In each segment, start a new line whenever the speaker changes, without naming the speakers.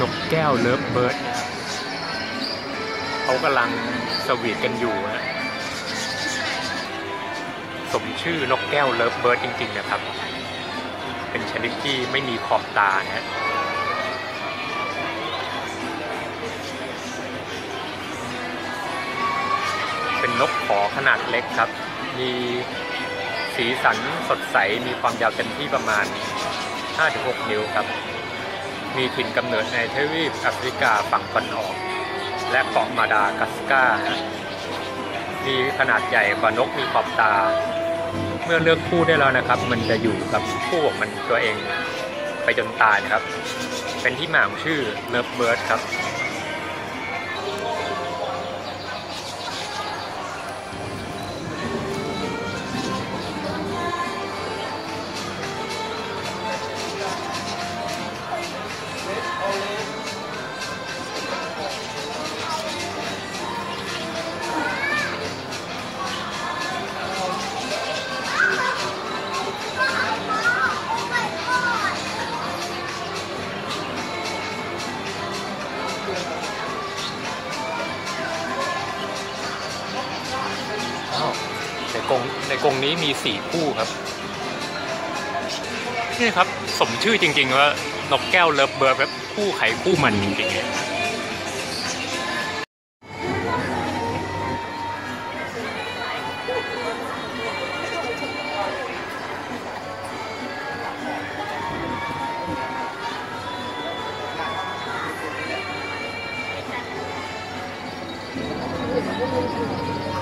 นกแก้วเลิฟเบิร์ดเขากำลังสวีทกันอยู่ฮะสมชื่อนกแก้วเลิฟเบิร์ดจริงๆนะครับ เป็นชนิดที่ไม่มีขอบตานะฮะเป็นนกปากขอขนาดเล็กครับ มีสีสันสดใส มีความยาวเต็มที่ประมาณ 5-6 นิ้วครับ มีถิ่นกำเนิดในทวีปแอฟริกาฝั่งตะวันออก และเกาะมาดากัสการ์มีขนาดใหญ่กว่านกมีขอบตา เมื่อเลือกคู่ได้แล้วนะครับ มันจะอยู่กับคู่ของมันตัวเองไปจนตายนะครับ เป็นที่มาของชื่อเลิฟเบิร์ดครับ กงในกงนี้มีสี่คู่ครับนี่ครับสมชื่อจริง ๆ ว่านกแก้วเลิฟเบิร์ดแบบคู่ไข่คู่มันจริงๆ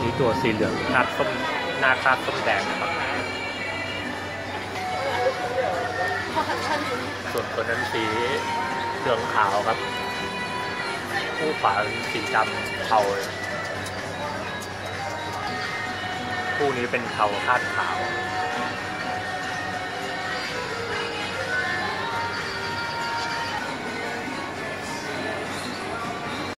นี่ตัวสีเหลืองคาดส้ม น้าคาดส้มแดงนะครับ ส่วนตัวนั้นสีเหลืองขาวครับ คู่ขวาเป็นสีดำเทาคู่นี้เป็นเทาคาดขาว